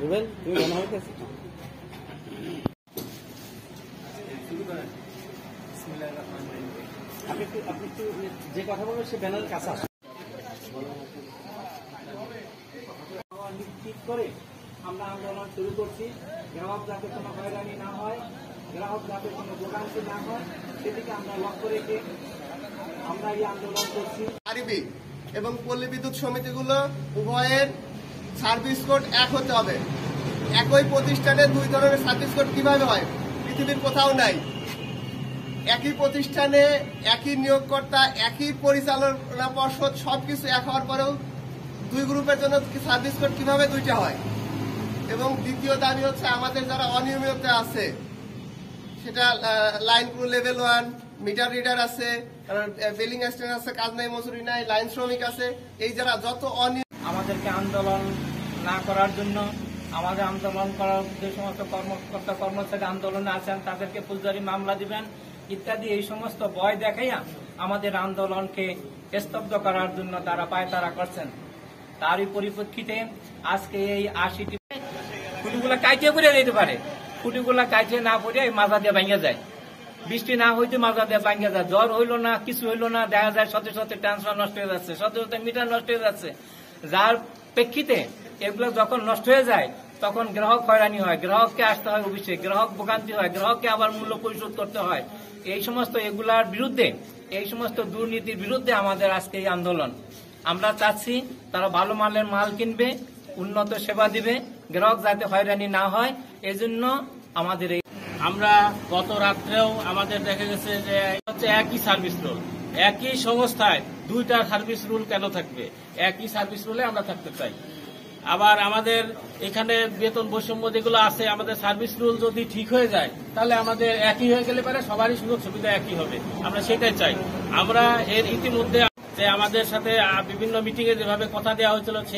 রুবেল, তুমি মনে হইতেছে যে কথা বলবেন, সে ব্যানারের কাছে আসুন। ঠিক করে আমরা আন্দোলন শুরু করছি। গ্রাহক যাতে কোনো হয়রানি না হয়, গ্রাহক যাতে কোনো ভোগান্তি না হয় সেদিকে আমরা লক্ষ্য রেখে আমরা এই আন্দোলন করছি। এবং পল্লী বিদ্যুৎ সমিতিগুলো উভয়ের সার্ভিস কোড এক হতে হবে। একই প্রতিষ্ঠানে দুই ধরনের সার্ভিস কোড কীভাবে হয়? পৃথিবীর কোথাও নাই। একই প্রতিষ্ঠানে একই নিয়োগকর্তা, একই পরিচালনা পর্ষদ সবকিছু এক হওয়ার পরেও দুই গ্রুপের জন্য সার্ভিস কোড কীভাবে দুইটা হয়? এবং দ্বিতীয় দাবি হচ্ছে, আমাদের যারা অনিয়মিততা আছে, সেটা line crew level one meter reader আছে বিলিং অ্যাসিস্ট্যান্ট আছে, কাজ নাই, মজুরি নাই লাইন শ্রমিক আছে, এই যারা যত অনিয়ম আমাদেরকে আন্দোলন না করার জন্য, আমাদের আন্দোলন করার যে সমস্ত কর্মকর্তা কর্মচারী আন্দোলনে আছেন, তাদেরকে ফুলজারি মামলা দিবেন, ইত্যাদি, এই সমস্ত ভয় দেখাইয়া আমাদের আন্দোলনকে স্তব্ধ করার জন্য তারা পায়তারা করছেন। তারই পরিপ্রেক্ষিতে আজকে এই আশিটি খুঁটিগুলা কাইটে পড়ে যেতে পারে। খুঁটিগুলা কাইটে না পড়ে এই মাজা দিয়ে ভেঙে যায়। বৃষ্টি না হইতে মাজা দিয়ে ভাঙ্গে যায়। জ্বর হইল না, কিছু হইল না, দেখা যায় সতে সতে ট্রান্সফার নষ্ট হয়ে যাচ্ছে সতে সতে মিটার নষ্ট হয়ে যাচ্ছে। যার প্রেক্ষিতে এগুলো যখন নষ্ট হয়ে যায়, তখন গ্রাহক হয়রানি হয়। গ্রাহককে আসতে হয় অফিসে, গ্রাহক ভোগান্তি হয়, গ্রাহককে আবার মূল্য পরিশোধ করতে হয়। এই সমস্ত এগুলার বিরুদ্ধে, এই সমস্ত দুর্নীতির বিরুদ্ধে আমাদের আজকে এই আন্দোলন। আমরা চাচ্ছি তারা ভালো মালের মাল কিনবে, উন্নত সেবা দিবে, গ্রাহক যাতে হয়রানি না হয়, এজন্য আমাদের এই আমরা গত রাত্রেও আমাদের দেখা গেছে যে হচ্ছে একই সার্ভিস রুল একই সংস্থায় দুইটা সার্ভিস রুল কেন থাকবে? একই সার্ভিস রুলে আমরা থাকতে চাই। আবার আমাদের এখানে বেতন বৈষম্য যেগুলো আছে, আমাদের সার্ভিস রুল যদি ঠিক হয়ে যায়, তাহলে আমাদের একই হয়ে গেলে পারে সবারই সুযোগ সুবিধা একই হবে। আমরা সেটাই চাই। আমরা এর ইতিমধ্যে যে আমাদের সাথে বিভিন্ন মিটিংয়ে যেভাবে কথা দেওয়া হয়েছিল, সেই